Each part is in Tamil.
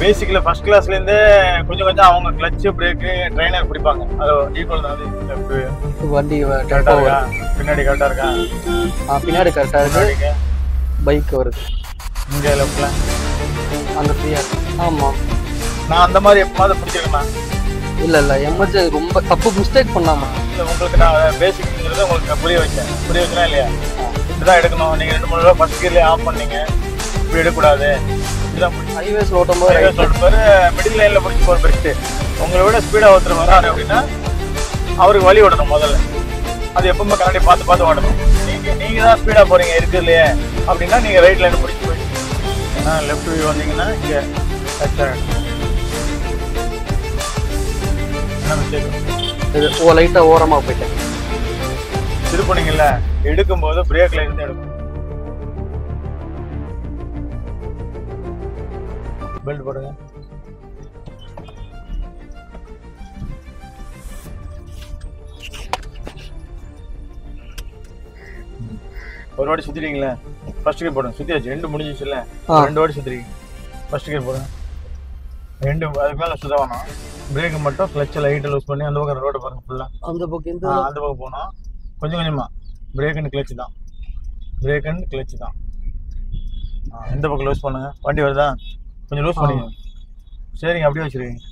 பேசிக்கில் ஃபர்ஸ்ட் கிளாஸ்லேருந்தே கொஞ்சம் கொஞ்சம் அவங்க கிளச்சு பிரேக்கு ட்ரைனர் பிடிப்பாங்க. அது ஈக்குவல் தான். அது. வண்டி கரெக்டா டெம்போ இருக்கா? பின்னாடி கரெக்டா இருக்கா? பின்னாடி கரெக்டாக இருக்கு. பைக் வருது. இங்கே லெஃப்ட்ல அந்த ஃப்ரீயாக இருக்கு ஆமாம் நான் அந்த மாதிரி எப்போது பிடிச்சிருக்கேன்? இல்லை இல்லை எமர்ஜென்சி ரொம்ப தப்பு மிஸ்டேக் பண்ணாமா. இல்லை உங்களுக்கு நான் பேசிக்ங்கிறத உங்களுக்கு புரிய வச்சேன் புரிய வச்சேனா இல்லையா? இப்படிதான் எடுக்கணும். நீங்கள் ரெண்டு மூணு ரூபா ஃபர்ஸ்ட் கியர்லேயே ஆஃப் பண்ணீங்க. இப்படி எடுக்கக்கூடாது. ஹைவேஸ் ஓட்டும் போது ஹைவே சொல்லிட்டு மிடில் லைனில் பிடிச்சி போகிற பெஸ்ட்டு உங்களை விட ஸ்பீடாக ஒருத்தர் வராரு அப்படின்னா அவருக்கு வழி விடணும் முதல்ல. அது எப்பவுமே கண்ணாடி பார்த்து பார்த்து ஓடணும் நீங்கள் நீங்கள் தான் ஸ்பீடாக போகிறீங்க இருக்குதுலையே அப்படின்னா நீங்கள் ரைட் லைன் பிடிச்சி போயிட்டு ஏன்னா லெஃப்ட் வியூ வந்தீங்கன்னா இங்கே இது லைட்டாக ஓரமாக போயிட்டேன். திருப்பணிங்கல்ல எடுக்கும்போது பிரேக்ல இருந்து எடுக்கணும் பெல்ட் போடுங்க. ஒரு வாட்டி சுத்திட்டீங்களே? ஃபர்ஸ்ட் கியர் போடுங்க. சுத்தியாச்சு ரெண்டு முடிஞ்சிச்சுல்ல. ரெண்டு வாட்டி சுத்திருக்கீங்க ஃபர்ஸ்ட் கியர் போடுங்க. ரெண்டு அதுக்கு மேல சுத்த வேணாம். பிரேக் மட்டும் கிளச்சை லைட்டை லூஸ் பண்ணி அந்த பக்கம் ரோடு பாருங்க ஃபுல்லா அந்த பக்கம் இந்த அந்த பக்கம் போனோம் கொஞ்சம் கொஞ்சமா. பிரேக் அண்ட் கிளச் தான். பிரேக் அண்ட் கிளச் தான். இந்த பக்கம் லூஸ் பண்ணுங்க. வண்டி வருதா? கொஞ்சம் லூஸ் பண்ணிங்க சரிங்க அப்படியே வச்சிருக்கீங்க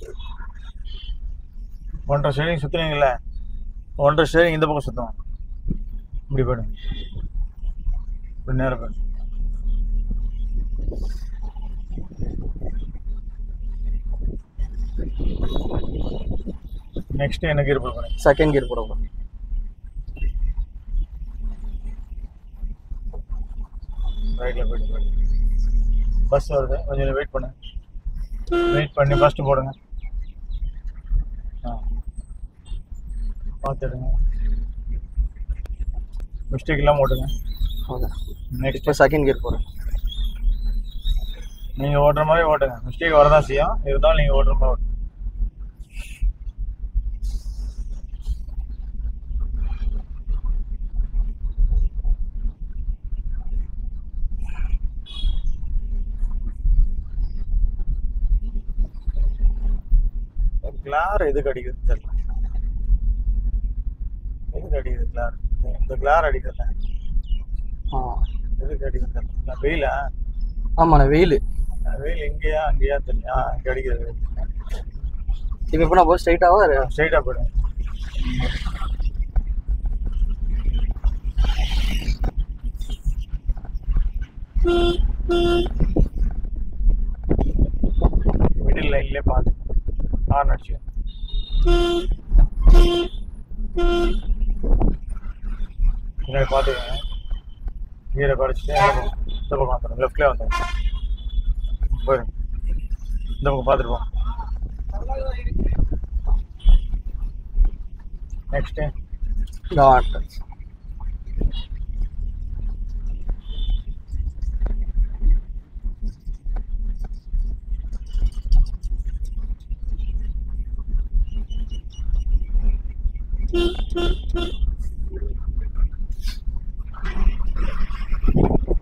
ஒன்றரை ஷேரிங் சுற்றுனீங்கல்ல ஒன்றரை ஷேரிங் இந்த பக்கம் சுத்தம் இப்படி போயிடுங்க இப்படி நேரம் போயிடும் நெக்ஸ்ட் என்ன கீர் போடுங்க செகண்ட் கியர் போடுவோம் ரைட்டில் போயிட்டு போயிட்டு பஸ் வருது. கொஞ்சம் வெயிட் பண்ணு. வெயிட் பண்ணி ஃபஸ்ட்டு போடுங்க. ஆ. பார்த்துடுங்க மிஸ்டேக் இல்லாமல் ஓட்டுங்க. நெக்ஸ்ட் செகண்ட் கியர் போடுறேன் நீங்கள் ஓட்டுற மாதிரி ஓட்டுங்க. மிஸ்டேக் வரதான் செய்யும். இருந்தாலும் நீங்கள் ஓட்டுற மாதிரி ஓட்டுங்க. கிளார் எதுக்கு அடிக்குது தெரியல. எதுக்கு அடிக்குது கிளார் இந்த கிளார் அடிக்கிறல ஆ. எதுக்கு அடிக்குது தெரியல. வெயிலா? ஆமாண்ணே வெயில். வெயில் எங்கேயா அங்கேயா தெரியல. ஆ இங்கே அடிக்கிறது இப்போ இப்போ நான் போய் ஸ்ட்ரைட்டாக ஸ்ட்ரைட்டாக போயிடும் மிடில் லைன்லேயே பார்த்து ஹார்ன் அடிச்சு பின்னாடி பார்த்துக்கோங்க கீரை குறைச்சிட்டு இந்த பக்கம் வந்துடும் லெஃப்ட்லேயே வந்துடும் போயிடும் இந்த பக்கம் பார்த்துருப்போம் நெக்ஸ்ட்டு டாட்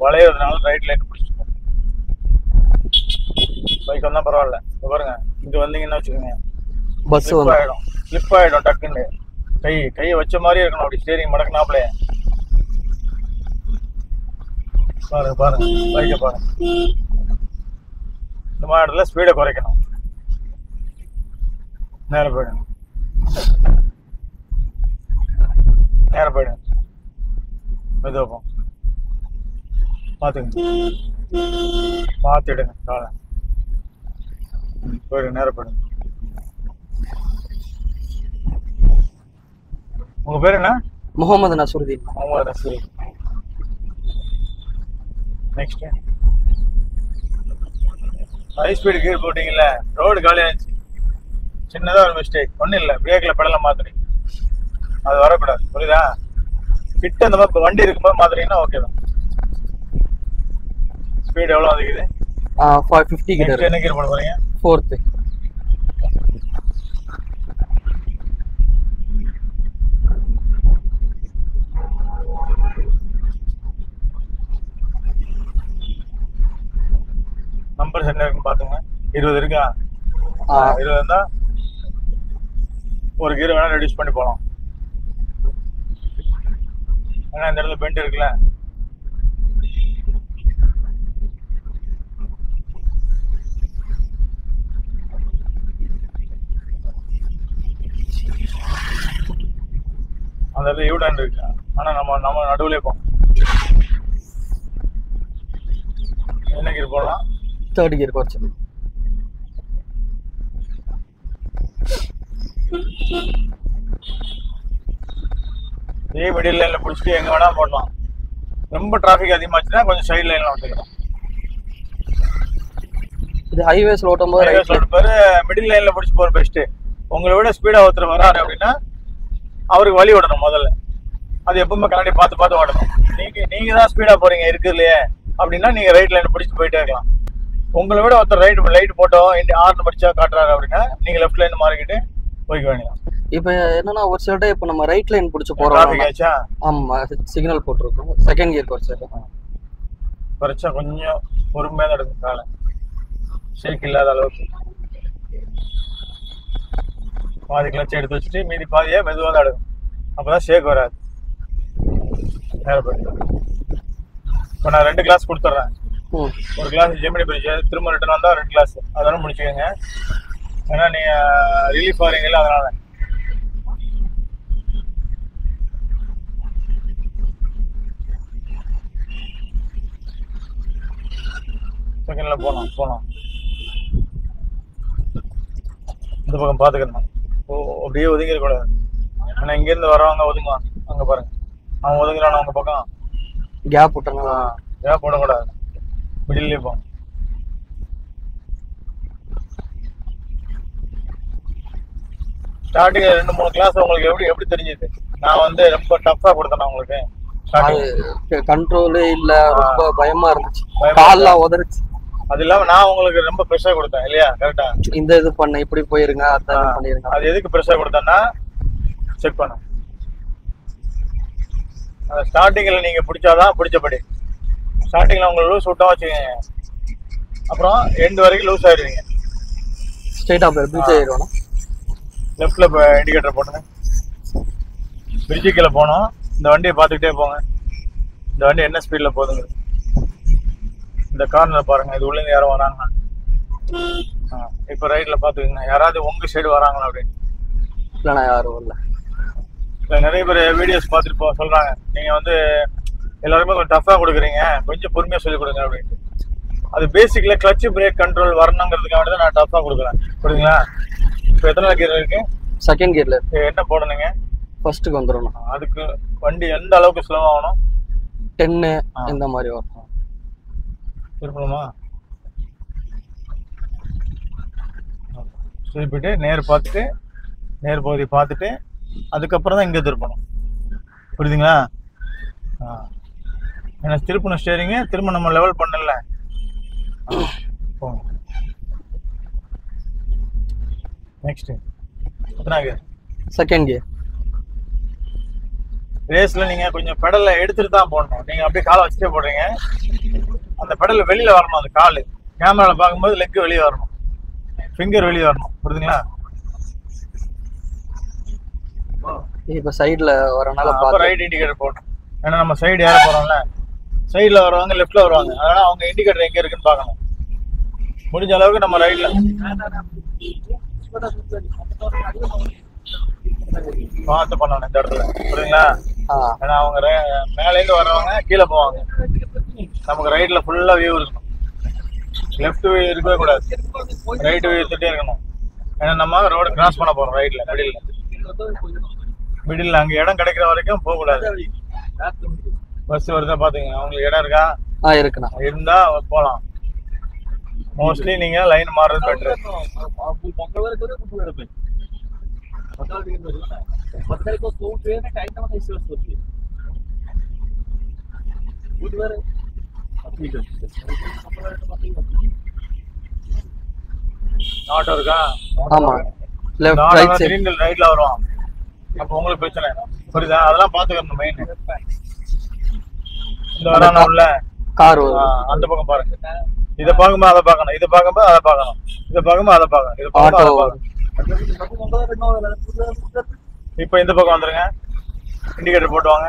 வளையிறதுனால ரைட் லைன் பிடிச்சிக்கோங்க பைக் வந்தால் பரவாயில்ல. இங்க பாருங்க. இங்கே வந்தீங்கன்னா வச்சுக்கோங்க. பஸ் ஆகிடும் ஸ்லிப் ஆகிடும் டக்குன்னு. கை கையை வச்ச மாதிரியே இருக்கணும் அப்படி. ஸ்டேரிங் மடக்குனாப்லே பாருங்க பாருங்க. பைக்கை பாருங்க. இந்த மாதிரி இடத்துல ஸ்பீடை குறைக்கணும். நேரம் போயிடுங்க. நேரம் போயிடுங்க. மெதுவாக போ பார்த்துங்க பார்த்துடுங்க காலை போயிடுங்க நேரம் போயிடுங்க உங்க பேர் என்ன? Mohammed Nasruddin. Mohammed Rasool next high speed gear போட்டீங்கல்ல road காலியாக இருந்துச்சு. சின்னதாக ஒரு மிஸ்டேக் ஒன்றும் இல்லை பிரேக்கில் பெடலை மாத்துறீங்க. அது வரக்கூடாது. புரியுதா? கிட்ட அந்த மாதிரி வண்டி இருக்கும்போது மாத்துறீங்கன்னா ஓகே தான். ஸ்பீடு எவ்வளோ அதிகுது? ஃபைவ் ஃபிஃப்டி கிட்ட என்ன கீர் போட போறீங்க? ஃபோர்த்து நம்பர்ஸ் என்ன இருக்குன்னு பார்த்துங்க இருபது இருக்கா? இருபது இருந்தா ஒரு கீரை வேணா ரெடியூஸ் பண்ணி போகலாம் ஏன்னா இந்த இடத்துல பெண்ட் இருக்குல்ல. அந்த இடத்துல யூடன் இருக்கு ஆனா நம்ம நம்ம நடுவுல போம் என்ன கீர் போடலாம்? தேர்ட் கியர் குறைச்சு இதே மிடில் லைன்ல பிடிச்சிட்டு எங்க வேணா போடலாம். ரொம்ப டிராஃபிக் அதிகமாச்சுன்னா கொஞ்சம் சைடு லைன்ல வந்துக்கலாம் இது ஹைவேஸ்ல ஓட்டும் போது ரைட் சொல்ற பேரு மிடில் லைன்ல பிடிச்சி போற பெஸ்ட் உங்களை விட ஸ்பீடா ஒருத்தர் வராரு அப்படின்னா அவருக்கு வழி விடணும் முதல்ல. அது எப்பவுமே கண்ணாடி பார்த்து பார்த்து ஓடணும். நீங்க நீங்க தான் ஸ்பீடா போறீங்க இருக்கு இல்லையே? அப்படின்னா நீங்க ரைட் லைன் பிடிச்சிட்டு போயிட்டே இருக்கலாம். உங்களை விட ஒருத்தர் ரைட் லைட் போட்டோம் ஆர்ன் படிச்சா காட்டுறாரு அப்படின்னா நீங்க லெஃப்ட் லைன் மாறிக்கிட்டு போய்க்க வேண்டியதான் இப்போ என்னன்னா ஒரு சில இப்போ நம்ம ரைட் லைன் பிடிச்சி போறோம். ஆமா சிக்னல் போட்டிருக்கோம். செகண்ட் கியர் குறைச்சிருக்கோம் குறைச்சா கொஞ்சம் பொறுமையா தான் எடுக்கும் காலை. ஷேக் இல்லாத அளவுக்கு. பாதி கிளச் எடுத்து வச்சுட்டு மீதி பாதியை மெதுவாக தான் எடுக்கும் அப்பதான் ஷேக் வராது. நேரம் போயிட்டு இப்போ நான் ரெண்டு கிளாஸ் கொடுத்துட்றேன். ஒரு கிளாஸ் ஜெமினி பிரிட்ஜ் திரும்ப ரிட்டர்ன் வந்தால் ரெண்டு கிளாஸ் அதோட முடிச்சுக்கோங்க. ஏன்னா நீங்கள் ரிலீஃப் ஆகிறீங்களா அதனால. செகண்டில் போகலாம் போகலாம். இந்த பக்கம் பார்த்துக்கணும் அப்படியே ஒதுங்கிடக்கூடாது ஏன்னா இங்கேருந்து வரவங்க ஒதுங்குவான். அங்கே பாருங்க. அவன் ஒதுங்குறான் அவங்க பக்கம். கேப் விட்டனால ஏன் போடக்கூடாது மிடில்லே போ. ஸ்டார்டிங் ரெண்டு மூணு கிளாஸ் உங்களுக்கு எப்படி எப்படி தெரிஞ்சது? நான் வந்து ரொம்ப டஃப்பா கொடுத்தேன் உங்களுக்கு. கண்ட்ரோலே இல்ல ரொம்ப பயமா இருந்துச்சு. கால்லாம் உதறிச்சு. அது இல்லாம நான் உங்களுக்கு ரொம்ப ப்ரெஷர் கொடுத்தேன் இல்லையா? கரெக்டா இந்த இது பண்ண இப்படி போயிருங்க அதான் பண்ணிருங்க. அது எதுக்கு ப்ரெஷர் கொடுத்தேன்னா செக் பண்ண. ஸ்டார்டிங்ல நீங்க பிடிச்சாதான் பிடிச்சபடி ஸ்டார்டிங்ல உங்களுக்கு லூஸ் விட்டா வச்சுக்கோங்க. அப்புறம் எண்டு வரைக்கும் லூஸ் ஆயிடுவீங்க. ஸ்ட்ரைட்டா போய் பீச் ஆயிரும் லெஃப்ட்ல இண்டிகேட்டர் போட்டுங்க. பிரிட்ஜு கீழே போனோம் இந்த வண்டியை பார்த்துக்கிட்டே போங்க. இந்த வண்டி என்ன ஸ்பீட்ல போகுதுங்க இந்த கார்னர் பாருங்க இது உள்ள யாரும் வராங்க இப்போ ரைட்ல பாத்துக்கோங்க. யாராவது உங்க சைடு வராங்களா அப்படின்னு? இல்லைண்ணா யாரும் இல்ல இப்ப நிறைய பேர் வீடியோஸ் பார்த்துட்டு போ சொல்றாங்க. நீங்க வந்து எல்லாருமே கொஞ்சம் டஃபா கொடுக்குறீங்க. கொஞ்சம் பொறுமையா சொல்லி கொடுங்க அப்படின்ட்டு அது பேசிக்ல கிளட்ச் பிரேக் கண்ட்ரோல் வரணுங்கிறதுக்காக தான் நான் டஃபா கொடுக்குறேன். புரியுதுங்களா? இப்போ எத்தனை கீர் இருக்கு? செகண்ட் கியர்ல என்ன போடணுங்க? ஃபர்ஸ்ட்டுக்கு வந்துடும் அதுக்கு வண்டி எந்த அளவுக்கு ஸ்லோ ஆகணும்? டென்னு. இந்த மாதிரி வரும். திருப்பணுமா திருப்பிட்டு நேர் பார்த்துட்டு நேர் பகுதி பார்த்துட்டு அதுக்கப்புறம் தான் இங்கே திருப்பணும் புரியுதுங்களா? ஆ. ஏன்னா திருப்பணும் ஸ்டேரிங்க திரும்ப நம்ம லெவல் பண்ணல. போங்க நெக்ஸ்ட் எத்தனாங்க செகண்ட் கியர் ரேஸ்ல நீங்க கொஞ்சம் பெடலை எடுத்துட்டு தான் போடணும் நீங்க அப்படியே காலை வச்சுட்டே போடுறீங்க. அந்த பெடல் வெளியில வரணும் அந்த கால். கேமரால பார்க்கும்போது லெக் வெளியே வரணும். ஃபிங்கர் வெளியே வரணும். புரியுதுங்களா? இப்ப சைடுல வரனால அப்போ ரைட் இண்டிகேட்டர் போடணும். ஏன்னா நம்ம சைடு ஏற போறோம்ல. சைடுல வருவாங்க லெஃப்ட்ல வருவாங்க. அதனால அவங்க இண்டிகேட்டர் எங்க இருக்குன்னு பார்க்கணும். முடிஞ்ச அளவுக்கு நம்ம ரைட்ல பார்த்து பண்ணணும் இந்த இடத்துல. புரியுதுங்களா? ஏன்னா அவங்க ரே- மேல இருந்து வர்றவங்க கீழே போவாங்க. நமக்கு ரைட்ல ஃபுல்லா வியூ இருக்கணும். லெஃப்ட் வியூ இருக்கவே கூடாது. ரைட் வியூ எடுத்துட்டே இருக்கணும். ஏன்னா நம்ம ரோடு கிராஸ் பண்ண போறோம் ரைட்ல மிடில் மிடில் அங்க இடம் கிடைக்கிற வரைக்கும் போக கூடாது. பஸ் வருதா பாத்துங்க அவங்களுக்கு இடம் இருக்கா? ஆ இருக்குண்ணா. இருந்தா போலாம். மோஸ்ட்லி நீங்க லைன் மாறுறது பெட்டர் ஆட்டோ இருக்கா ஆமா லெஃப்ட் ரைட் சைடு ரைட்ல அப்ப உங்களுக்கு பிரச்சனை புரியுதா? அதெல்லாம் பாத்துக்கணும் மெயின் இந்த வரான உள்ள கார் ஆ, வரும் அந்த பக்கம் பாருங்க. இதை பார்க்கும்போது அதை பார்க்கணும். இதை பார்க்கும்போது அதை பார்க்கணும். இதை பார்க்கும்போது அதை பார்க்கணும். இதை பார்க்கணும். இப்போ இந்த பக்கம் வந்துருங்க. இண்டிகேட்டர் போட்டு வாங்க.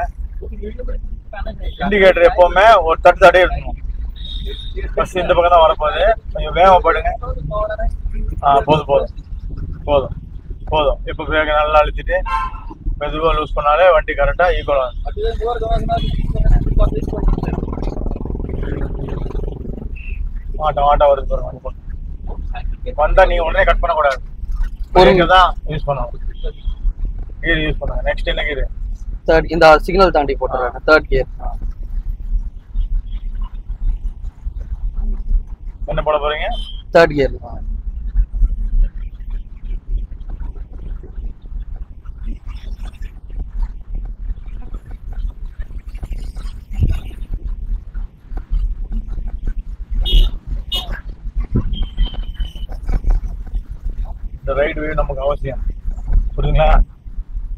இண்டிகேட்டர் எப்பவுமே ஒரு தட்டு தடையே இருக்கணும் பஸ் இந்த பக்கம் தான் வரப்போகுது. கொஞ்சம் வேகப்படுங்க ஆ போதும் போதும். போதும். போதும். இப்போ பிரேக் நல்லா அழுத்திட்டு மெதுவாக லூஸ் பண்ணாலே வண்டி கரெக்டாக ஈக்குவல் ஆகும். மாட்டோம் மாட்டோம் வருது பாருங்க வண்டி போட்டு. வந்தால் நீங்க உடனே கட் பண்ணக்கூடாது. தான் யூஸ் பண்ணணும். கீர் யூஸ் பண்ணுங்க. நெக்ஸ்ட் என்ன கீர் தேர்ட் இந்த சிக்னல் தாண்டி போட்டுறாங்க. தேர்ட் கியர் என்ன போட போறீங்க? தேர்ட் கியர் இந்த ரைட் நமக்கு அவசியம். புரியுங்களா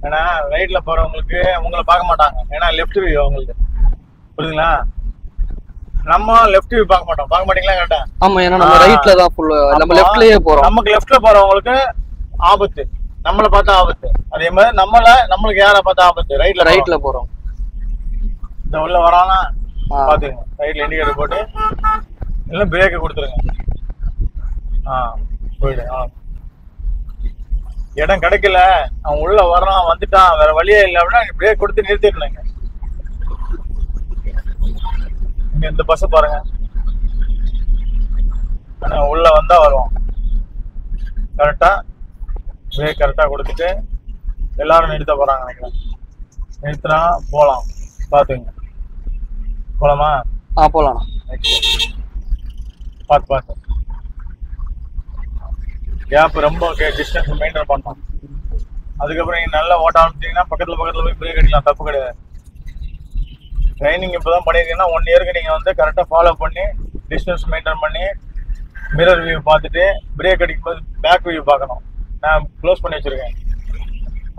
ஏன்னா ரைட்ல போறவங்களுக்கு உங்களை பார்க்க மாட்டாங்க. ஏன்னா லெஃப்ட் வியூ அவங்களுக்கு. புரியுதுங்களா? நம்ம லெஃப்ட் வியூ பார்க்க மாட்டோம். பார்க்க மாட்டீங்களா கரெக்டா? ஆமா ஏன்னா நம்ம. ரைட்ல தான் ஃபுல் நம்ம லெஃப்ட்லயே போறோம். நமக்கு லெஃப்ட்ல போறவங்களுக்கு ஆபத்து. நம்மளை பார்த்தா ஆபத்து. அதே மாதிரி நம்மள நம்மளுக்கு யாரை பார்த்தா ஆபத்து? ரைட்ல ரைட்ல போறோம். இந்த உள்ள வரானா. பாத்துங்க ரைட்ல இண்டிகேட்டர் போட்டு இல்லை பிரேக்கை கொடுத்துருங்க. ஆ போயிடு. ஆ. இடம் கிடைக்கல. அவன் உள்ள வரான் வந்துட்டான். வேற வழியே இல்லை அப்படின்னா பிரேக் கொடுத்து நிறுத்திடணுங்க. இங்க இந்த பஸ் பாருங்க. உள்ள வந்தா வருவோம் கரெக்டா பிரேக் கரெக்டா கொடுத்துட்டு எல்லாரும் நிறுத்த போறாங்க நினைக்கிறேன். நிறுத்தினா போலாம். பாத்துங்க போலாமா? ஆ போலாம். பார்த்து பார்த்து கேப் ரொம்ப டிஸ்டன்ஸ் மெயின்டைன் பண்ணணும். அதுக்கப்புறம் நீங்க நல்லா ஓட்ட ஆரம்பிச்சீங்கன்னா பக்கத்துல பக்கத்துல போய் பிரேக் அடிக்கலாம் தப்பு கிடையாது. ட்ரைனிங் இப்போதான் பண்ணியிருக்கீங்கன்னா ஒன் இயருக்கு நீங்க வந்து கரெக்டா ஃபாலோ பண்ணி டிஸ்டன்ஸ் மெயின்டைன் பண்ணி மிரர் வியூ பார்த்துட்டு பிரேக் அடிக்கும்போது பேக் வியூ பார்க்கணும். நான் க்ளோஸ் பண்ணி வச்சிருக்கேன்.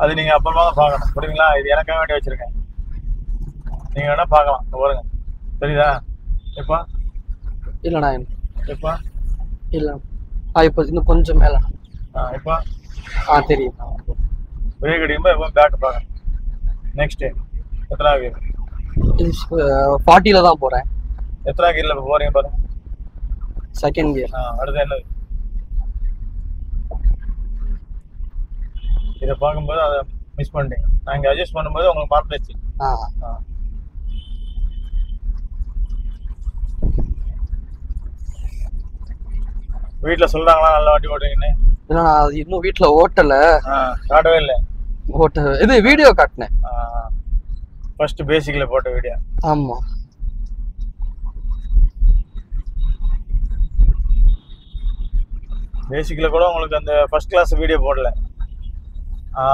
அது நீங்க அப்புறமா தான் பார்க்கணும். புரியுங்களா இது எனக்காக வேண்டி வச்சிருக்கேன். நீங்க வேணா பார்க்கலாம். பாருங்க. தெரியுதா? எப்பா? இல்லண்ணா எப்பா? இல்ல. இப்போ இன்னும் கொஞ்சம் மேல. ஆ எப்பா ஆ தெரியும். பிரேக் அடிக்கும்போது எப்போ பேக் பார்க்கணும் நெக்ஸ்ட் எத்தனை கீர் ஃபார்ட்டில தான் போறேன். எத்தனை கீரில் இப்போ போறீங்க பாருங்க செகண்ட் கியர் ஆ அடுத்து என்னது? இதை பார்க்கும்போது அதை மிஸ் பண்ணிட்டீங்க. நான் இங்கே அட்ஜஸ்ட் பண்ணும்போது உங்களுக்கு மறந்துச்சு ஆ. ஆ. வீட்டில் சொல்கிறாங்களா நல்ல வண்டி ஓட்டுறீங்கன்னு ஏன்னா நான் அது இன்னும் வீட்ல ஓட்டல. காட்டவே இல்லை. ஓட்ட இது வீடியோ காட்டினேன். ஃபர்ஸ்ட் பேசிக்கில் போட்ட வீடியோ. ஆமா. பேசிக்கில் கூட உங்களுக்கு அந்த ஃபர்ஸ்ட் கிளாஸ் வீடியோ போடல.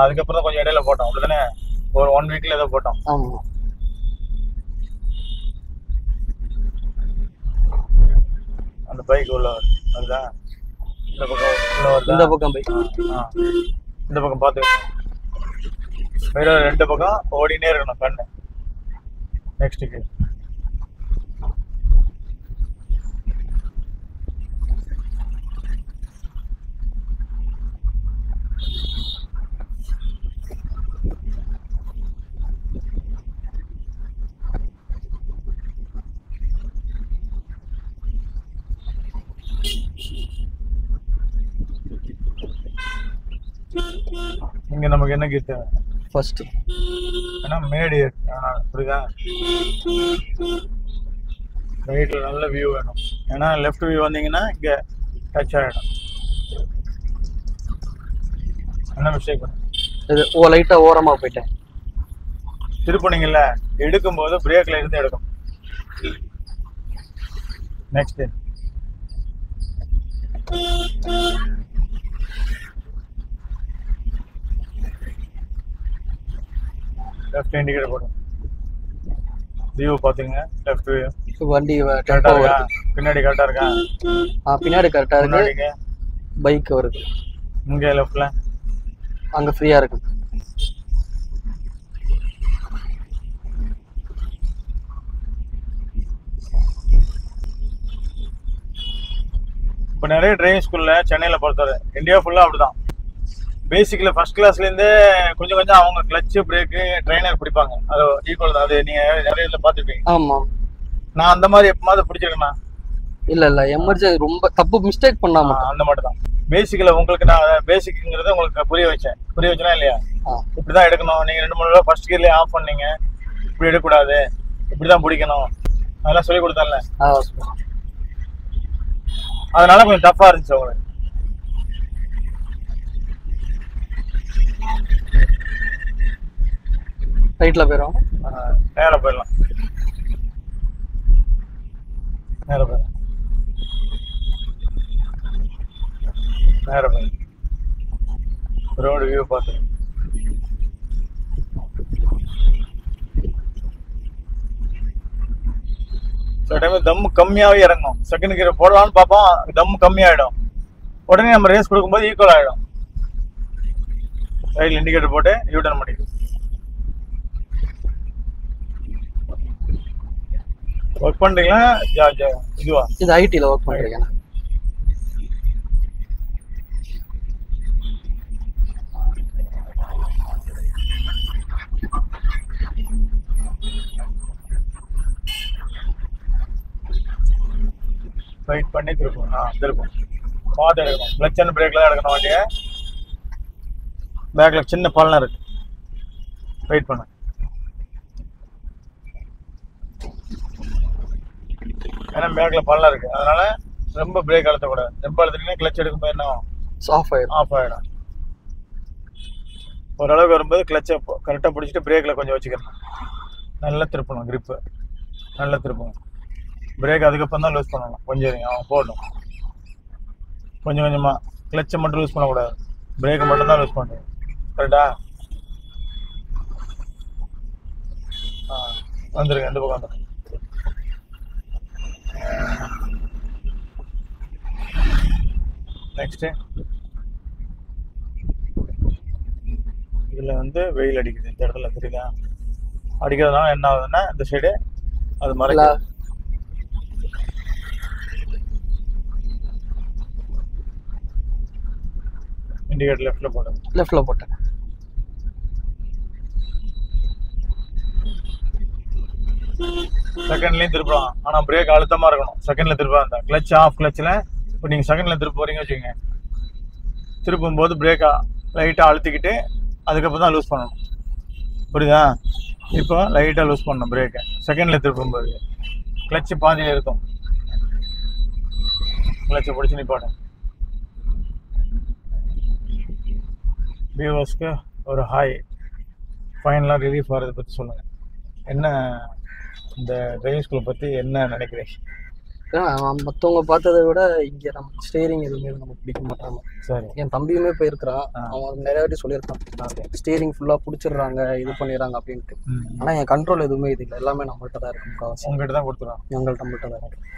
அதுக்கப்புறம் தான் கொஞ்சம் இடையில போட்டோம். அப்படிதானே ஒரு ஒன் வீக்ல ஏதோ போட்டோம். ஆமா. அந்த பைக் உள்ள வருது. இந்த பக்கம் இந்த பக்கம் போய். ஆ. இந்த பக்கம் பார்த்து வேற ரெண்டு பக்கம் ஓடினே இருக்கணும் கண்ணு. நெக்ஸ்ட்டுக்கு இங்க நமக்கு என்ன கீர் தேவை ஃபர்ஸ்ட் ஏன்னா மேடு புரியுதா? ரைட்ல நல்ல வியூ வேணும். ஏன்னா லெஃப்ட் வியூ வந்தீங்கன்னா இங்க டச் ஆகிடும் என்ன மிஸ்டேக் பண்ணு இது ஓ லைட்டா ஓரமா போயிட்டேன். திருப்பினீங்கல்ல எடுக்கும்போது பிரேக்ல இருந்து எடுக்கும். நெக்ஸ்ட் லெஃப்ட் இண்டிகேட்டர் போடும் வியூ பாத்துங்க லெஃப்ட் வியூ வண்டி கரெக்டா இருக்கா? பின்னாடி கரெக்டா இருக்கா? ஆ பின்னாடி கரெக்டா இருக்கு. பைக் வருது. இங்க லெஃப்ட்ல அங்க ஃப்ரீயா இருக்கு. இப்போ நிறைய டிரைவிங் ஸ்கூல்ல சென்னையில பொறுத்தவரை இந்தியா ஃபுல்லா அப்படிதான். பேசிக்ல ஃபர்ஸ்ட் கிளாஸ்ல இருந்தே கொஞ்சம் கொஞ்சம் அவங்க கிளச் பிரேக்கு ட்ரைனர் பிடிப்பாங்க. அது ஈக்குவல் தான். அது நீங்க நிறைய இதுல பார்த்துருப்பீங்க. ஆமா. நான் அந்த மாதிரி எப்பமாவது பிடிச்சிருக்கேன்னா இல்ல இல்ல. எமர்ஜென்சி ரொம்ப தப்பு மிஸ்டேக் பண்ணா மட்டும். அந்த மட்டும் தான். பேசிக்ல உங்களுக்கு நான் பேசிக்ங்கிறத உங்களுக்கு புரிய வச்சேன். புரிய வச்சனா இல்லையா? ஆ. இப்படிதான் எடுக்கணும். நீங்க ரெண்டு மூணு தடவை ஃபர்ஸ்ட் கியர்லயே ஆஃப் பண்ணீங்க. இப்படி எடுக்கக்கூடாது. இப்படிதான் பிடிக்கணும். அதெல்லாம் சொல்லி சொல்றேன். அதனால கொஞ்சம் டஃப்பா இருந்துச்சு உங்களுக்கு. ரைட்ல போயிடும் ஆஹ் போயிடலாம். நேரா போயிடலாம். நேரா போயிடலாம். ரோடு வியூ பார்த்து. சில டைம் தம் கம்மியாகவே இறங்கும் செகண்ட் கீரை போடலாம்னு பார்ப்போம். தம் கம்மியாயிடும். உடனே நம்ம ரேஸ் கொடுக்கும்போது ஈக்குவல் ஆயிடும். சைடில் இண்டிகேட்டர் போட்டு யூ டர்ன் பண்ணிடும் ஒர்க் ஜா- இதுவா? இது ஐடில ஒர்க் பண்றீங்க ரைட் பண்ணி திருப்போம் ஆ திருப்போம் பார்த்து எடுக்கணும் கிளச் அண்ட் பிரேக்ல தான் எடுக்கணும் வண்டியை. பேக்ல சின்ன பள்ளம் இருக்கு. வெயிட் பண்ணு. ஏன்னா பேக்ல பள்ளம் இருக்கு. அதனால ரொம்ப பிரேக் அழுத்தக்கூடாது ரொம்ப அழுத்தினீங்கன்னா கிளச் எடுக்கும்போது என்ன ஆஃப் ஆயிடும் ஆஃப் ஆகிடும் ஓரளவுக்கு வரும்போது கிளச்சை கரெக்டாக பிடிச்சிட்டு பிரேக்கில் கொஞ்சம் வச்சுக்கணும். நல்லா திருப்பணும் grip நல்லா திருப்பணும். பிரேக் அதுக்கப்புறம் தான் லூஸ் பண்ணணும். கொஞ்சம் அவன் போடணும். கொஞ்சம் கொஞ்சமாக கிளச்சை மட்டும் லூஸ் பண்ணக்கூடாது. பிரேக்கை மட்டும் தான் லூஸ் பண்ணணும். கரெக்டா வந்துருங்க இந்த பக்கம் வந்துருங்க. நெக்ஸ்ட்டு இதில் வந்து வெயில் அடிக்குது இந்த இடத்துல தெரியுதா? அடிக்கிறதுனால என்ன ஆகுதுன்னா இந்த சைடு அது மறைக்க இண்டிகேட்டர் லெஃப்ட்டில் போடுங்க லெஃப்ட்ல போட்டேன். செகண்ட்லயும் திருப்பலாம். ஆனால் பிரேக் அழுத்தமாக இருக்கணும். செகண்டில் திருப்பலாம் இருந்தா கிளச் ஆஃப் கிளச்ல இப்போ நீங்கள் செகண்ட்ல திருப்ப போகிறீங்க வச்சுக்கோங்க. திருப்பும்போது பிரேக்கா லைட்டாக அழுத்திக்கிட்டு அதுக்கப்புறம் தான் லூஸ் பண்ணணும். புரியுதா? இப்போ லைட்டாக லூஸ் பண்ணணும் பிரேக்கை செகண்டில் திருப்பும்போது. கிளச்சு பாதியில் இருக்கும். கிளச்சை பிடிச்சி நிப்பாட்டும் வியூவர்ஸ்க்கு ஒரு ஹாய் ஃபைனலாக ரிலீஃப் ஆகிறத பற்றி சொல்லுங்கள் என்ன இந்த டிரைவிங் ஸ்கூலை பற்றி என்ன நினைக்கிறீங்க? மற்றவங்க பார்த்ததை விட இங்கே நம்ம ஸ்டேரிங் எதுவுமே நம்ம பிடிக்க மாட்டாங்க. சரி. என் தம்பியுமே போயிருக்கிறான். அவன் நிறைய வாட்டி சொல்லியிருக்கான். ஸ்டேரிங் ஃபுல்லாக பிடிச்சிடுறாங்க இது பண்ணிடுறாங்க அப்படின்ட்டு. ஆனால் என் கண்ட்ரோல் எதுவுமே இது இல்லை. எல்லாமே நம்மள்ட்ட தான் இருக்கு முக்கால்வாசி. உங்ககிட்ட தான் கொடுத்துருவோம் எங்கள்கிட்ட மட்டும் தான் இருக்கு.